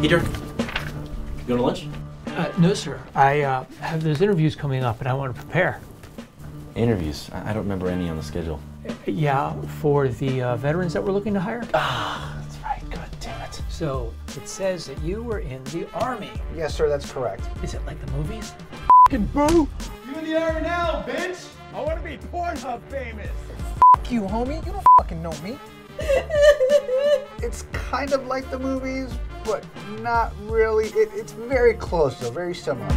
Peter, you going to lunch? Uh, no, sir. I uh, have those interviews coming up, and I want to prepare. Interviews. I I don't remember any on the schedule. Yeah, for the uh, veterans that we're looking to hire. Ah, that's right. God damn it. So it says that you were in the army. Yes, sir, that's correct. Is it like the movies? Fucking boo! You in the army now, bitch? I want to be Pornhub famous. Fuck you, homie. You don't fucking know me. kind of like the movies, but not really. It, it's very close, though, very similar.